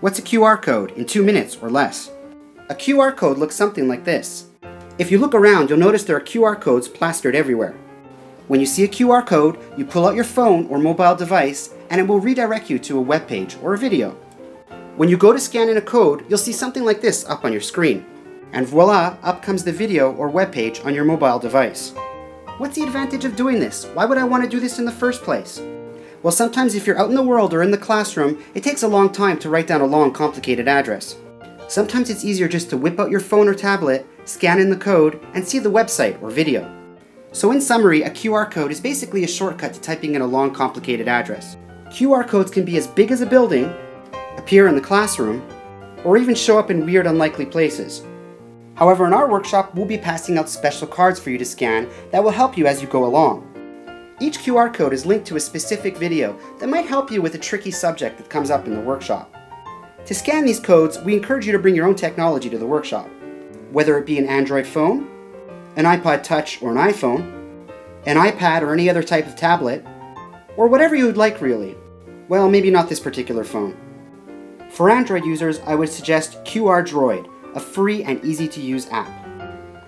What's a QR code in two minutes or less? A QR code looks something like this. If you look around, you'll notice there are QR codes plastered everywhere. When you see a QR code, you pull out your phone or mobile device and it will redirect you to a web page or a video. When you go to scan in a code, you'll see something like this up on your screen. And voila, up comes the video or web page on your mobile device. What's the advantage of doing this? Why would I want to do this in the first place? Well, sometimes if you're out in the world or in the classroom, it takes a long time to write down a long, complicated address. Sometimes it's easier just to whip out your phone or tablet, scan in the code, and see the website or video. So in summary, a QR code is basically a shortcut to typing in a long, complicated address. QR codes can be as big as a building, appear in the classroom, or even show up in weird, unlikely places. However, in our workshop, we'll be passing out special cards for you to scan that will help you as you go along. Each QR code is linked to a specific video that might help you with a tricky subject that comes up in the workshop. To scan these codes, we encourage you to bring your own technology to the workshop, whether it be an Android phone, an iPod Touch or an iPhone, an iPad or any other type of tablet, or whatever you would like really. Well, maybe not this particular phone. For Android users, I would suggest QR Droid, a free and easy to use app.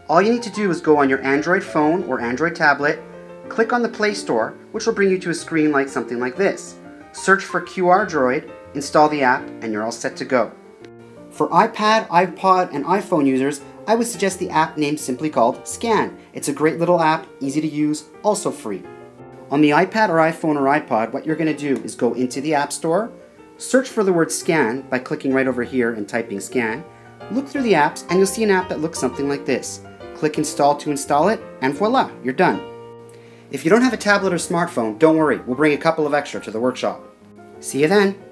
All you need to do is go on your Android phone or Android tablet, click on the Play Store, which will bring you to a screen like something like this. Search for QR Droid, install the app, and you're all set to go. For iPad, iPod, and iPhone users, I would suggest the app named simply called Scan. It's a great little app, easy to use, also free. On the iPad or iPhone or iPod, what you're going to do is go into the App Store, search for the word Scan by clicking right over here and typing Scan, look through the apps, and you'll see an app that looks something like this. Click Install to install it, and voila, you're done. If you don't have a tablet or smartphone, don't worry, we'll bring a couple of extra to the workshop. See you then!